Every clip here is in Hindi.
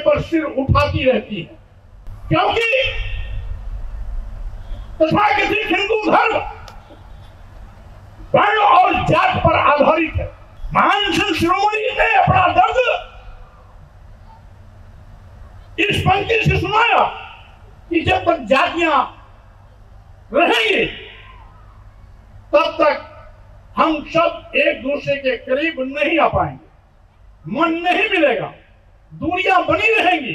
पर सिर उठाती रहती है। क्योंकि तथाकथित हिंदू धर्म वर्ण और जात पर आधारित है। महान सिंह शिरोमणि ने अपना दर्द इस पंक्ति से सुनाया कि जब तक जातियाँ रहेंगी, तब तक हम सब एक दूसरे के करीब नहीं आ पाएँगे। मन नहीं मिलेगा। दूरियाँ बनी रहेंगी।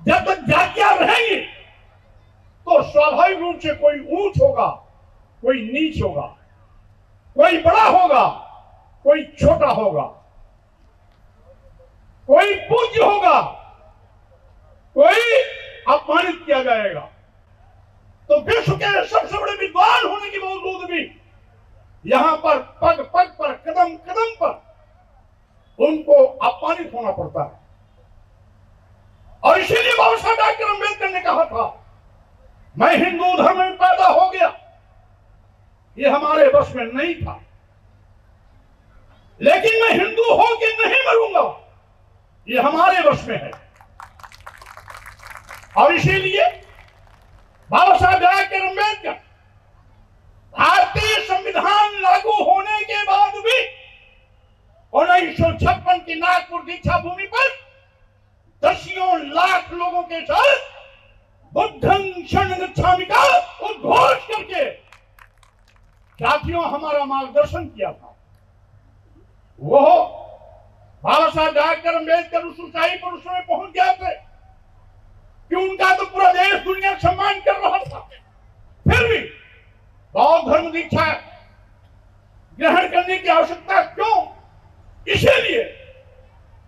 जब तक जातियाँ रहेंगी तो स्वाभाविक रूप से कोई ऊंच होगा, कोई नीच होगा, कोई बड़ा होगा, कोई छोटा होगा, कोई पूज्य होगा, कोई अपमानित किया जाएगा। तो विश्व के सबसे बड़े विद्वान होने के बावजूद भी यहाँ पर पग पग पर कदम कदम पर उनको अपमानित होना पड़ता है। और इसीलिए बाबा साहब डॉक्टर अंबेडकर ने कहा था, मैं हिंदू धर्म में पैदा हो गया। ये हमारे बस में नहीं था। लेकिन मैं हिंदू हो के नहीं मरूँगा। ये हमारे बस में है। और इसीलिए बाबा साहब डॉक्टर अंबेडकर भारतीय संविधान लागू होने के बाद भी उन्नीस सौ छप्पन की नागपुर दीक्षा भूमि पर दसियों लाख लोगों के साथ बुद्धं शरण गच्छामि का उद्घोष करके साथियों, हमारा मार्गदर्शन किया था। वो बाबा साहब डॉक्टर अंबेडकर उस ऊंचाई पर उस समय पहुँच गए थे कि उनका तो पूरा देश दुनिया सम्मान कर रहा था। फिर भी बौद्ध धर्म दीक्षा ग्रहण करने की आवश्यकता क्यों? इसीलिए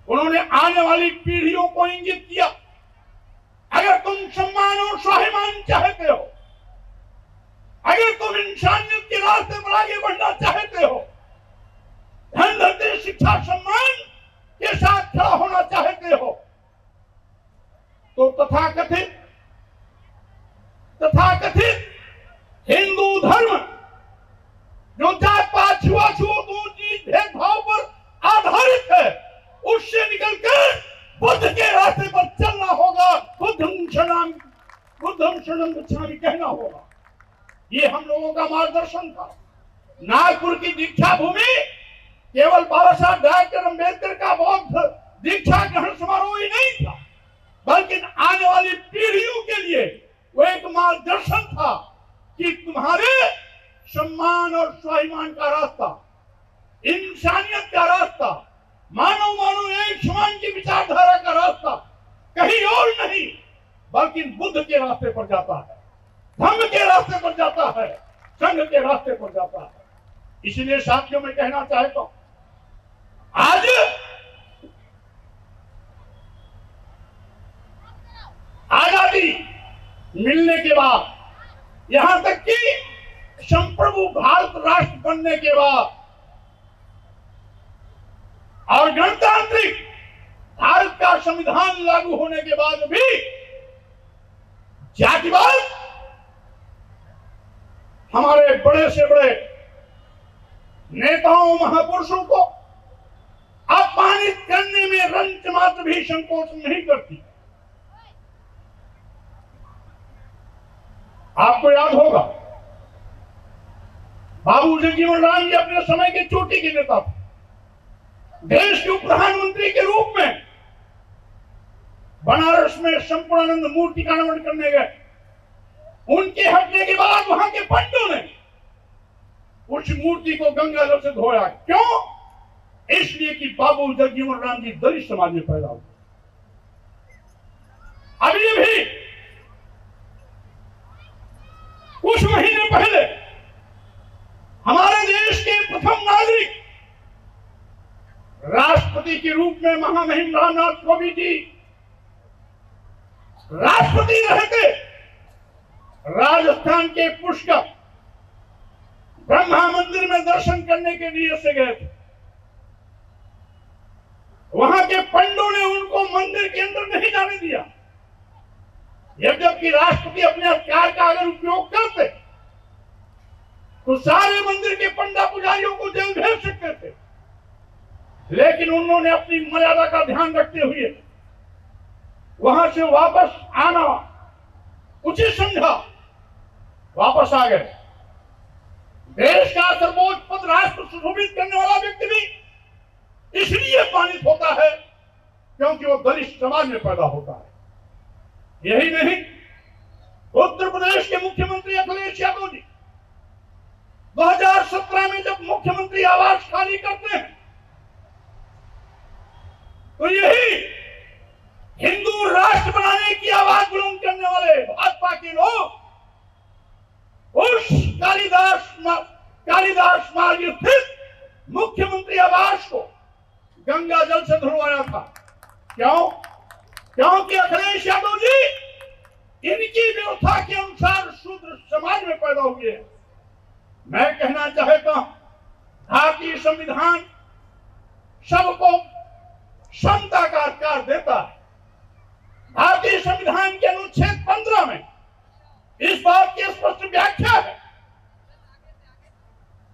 उन्होंने आने वाली पीढ़ियों को इंगित किया। अगर तुम सम्मान और स्वाभिमान चाहते हो, अगर तुम इंसानियत के रास्ते पर आगे बढ़ना चाहते हो, धन, धरते, शिक्षा, सम्मान के साथ खड़ा होना चाहते हो तो तथाकथित तथाकथित हिंदू धर्म जो जात पात छुआछूत ऊँची भेदभाव पर आधारित है उससे निकलकर बुद्ध के रास्ते पर चलना होगा बुद्धम शरण बुद्धम शरण गच्छामि कहना होगा ये हम लोगों का मार्गदर्शन था नागपुर की दीक्षा भूमि, केवल बाबा साहब डॉक्टर अंबेडकर का बौद्ध दीक्षा ग्रहण समारोह ही नहीं था, बल्कि आने वाली पीढ़ियों के लिए वो एक मार्गदर्शन था कि तुम्हारे सम्मान और स्वाभिमान का रास्ता, इंसानियत का रास्ता, मानव मानव एक समान की विचारधारा का रास्ता कहीं और नहीं, बल्कि बुद्ध के रास्ते पर जाता है, धर्म के रास्ते पर जाता है, संघ के रास्ते पर जाता है। इसलिए साथियों, में कहना चाहता हूँ, आज आज़ादी मिलने के बाद, यहाँ तक कि संप्रभु भारत राष्ट्र बनने के बाद, और गणतांत्रिक भारत का संविधान लागू होने के बाद भी जातिवाद हमारे बड़े से बड़े नेताओं महापुरुषों को अपमानित करने में रंच मात्र भी संकोच नहीं करती। आपको याद होगा बाबू जगजीवन राम जी अपने समय के चोटी के नेता थे। देश के प्रधानमंत्री के रूप में बनारस में संपूर्णानंद मूर्ति का अनावरण करने गए। उनके हटने के बाद वहाँ के पंडों ने उस मूर्ति को गंगा जल से धोया। क्यों? इसलिए कि बाबू जगजीवन राम जी दलित समाज में पैदा हुए। अभी भी कुछ महीने पहले हमारे देश के प्रथम नागरिक राष्ट्रपति के रूप में महामहिम रामनाथ कोविंद जी राष्ट्रपति रहते राजस्थान के पुष्कर ब्रह्मा मंदिर में दर्शन करने के लिए से गए थे। वहाँ के पंडों ने उनको मंदिर के अंदर नहीं जाने दिया। जबकि राष्ट्रपति अपने अधिकार का अगर उपयोग करते तो सारे मंदिर के पंडा पुजारियों को जेल भेज सकते थे। लेकिन उन्होंने अपनी मर्यादा का ध्यान रखते हुए वहाँ से वापस आना, उचित समझा, वापस आ गए। देश का सर्वोच्च पद राष्ट्र सुशोभित करने वाला व्यक्ति भी इसलिए पानित होता है क्योंकि वो दलित समाज में पैदा होता है। यही नहीं, उत्तर प्रदेश के मुख्यमंत्री अखिलेश यादव जी 2017 में जब मुख्यमंत्री आवास खाली करते हैं तो यही हिंदू राष्ट्र बनाने की आवाज़ बुलंद करने वाले भाजपा के लोग उस कालिदास मार्ग स्थित मुख्यमंत्री आवास को गंगा जल से धुलवाया था। क्यों? क्योंकि अखिलेश यादव जी इनकी व्यवस्था के अनुसार शूद्र समाज में पैदा हुए मैं कहना चाहता हूँ, भारतीय संविधान सबको क्षमता का अधिकार देता है। भारतीय संविधान के अनुच्छेद पंद्रह में इस बात की स्पष्ट व्याख्या है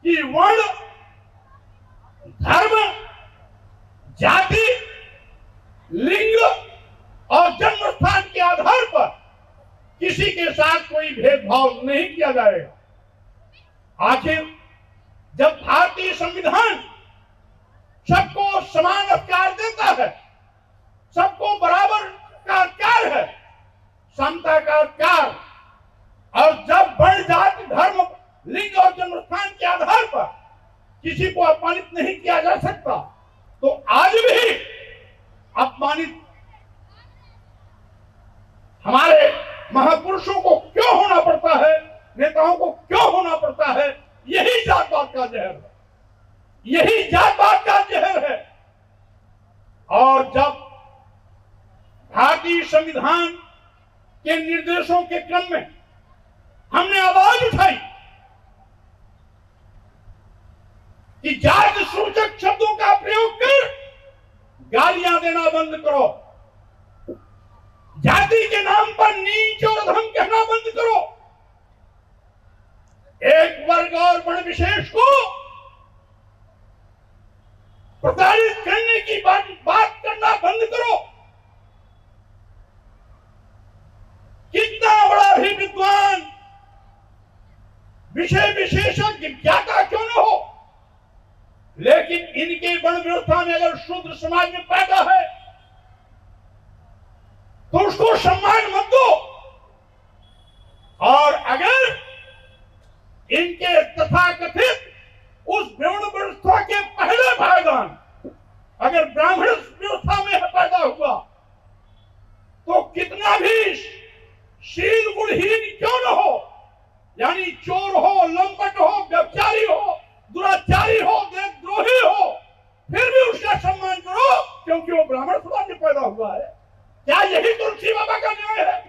कि वर्ण धर्म, जाति, लिंग और जन्म स्थान के आधार पर किसी के साथ कोई भेदभाव नहीं किया जाएगा। आखिर जब भारतीय संविधान सबको समान अधिकार देता है सबको बराबर का अधिकार है समता का अधिकार और जब बड़ जाति धर्म लिंग और जन्म स्थान के आधार पर किसी को अपमानित नहीं किया जा सकता। तो आज भी अपमानित हमारे महापुरुषों को क्यों होना पड़ता है? नेताओं को क्यों होना पड़ता है? यही जातपात का जहर है। यही जातपात का जहर है। और जब भारतीय संविधान के निर्देशों के क्रम में हमने आवाज़ उठाई जाति सूचक शब्दों का प्रयोग कर गालियाँ देना बंद करो। जाति के नाम पर नीच और धम कहना बंद करो। एक वर्ग और बड़े विशेष को प्रताड़ित करने की बात, बात करना बंद करो। कितना बड़ा भी विद्वान? विषय विशेषज्ञ क्यों न हो लेकिन इनके वर्ण व्यवस्था में अगर शुद्ध समाज में पैदा है तो उसको सम्मान मत दो और अगर इनके तथाकथित उस ब्राह्मण व्यवस्था के पहले भाईदान अगर ब्राह्मण व्यवस्था में पैदा हुआ तो कितना भी शील गुणहीन क्यों न हो यानी चोर हो लंपट हो व्यवचारी हो दुराचारी हो देशद्रोही हो फिर भी उसका सम्मान करो क्योंकि वो ब्राह्मण समाज में पैदा हुआ है क्या यही तुलसी बाबा का न्याय है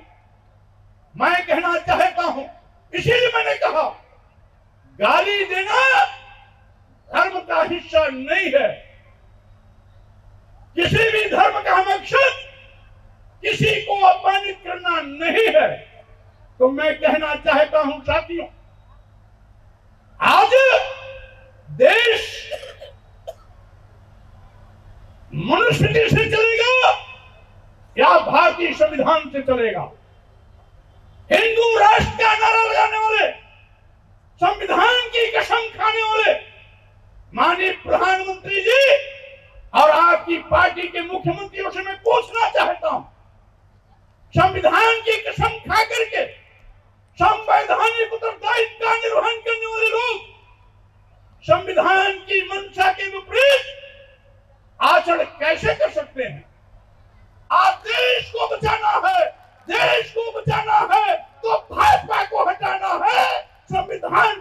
मैं कहना चाहता हूँ इसीलिए मैंने कहा गाली देना धर्म का हिस्सा नहीं है। किसी भी धर्म का मकसद किसी को अपमानित करना नहीं है। तो मैं कहना चाहता हूँ, साथियों, आज देश मनुष्य से चलेगा या भारतीय संविधान से चलेगा? हिंदू राष्ट्र का नारा लगाने वाले, संविधान की कसम खाने वाले माननीय प्रधानमंत्री जी, और आपकी पार्टी के मुख्यमंत्रियों से मैं पूछना चाहता हूँ, संविधान की कसम खा करके संवैधानिक उत्तरदायित्व का निर्वहन करने वाले लोग, संविधान की मंशा के विपरीत आचरण कैसे कर सकते हैं? आप देश को बचाना है, देश को बचाना है तो भाजपा को हटाना है, संविधान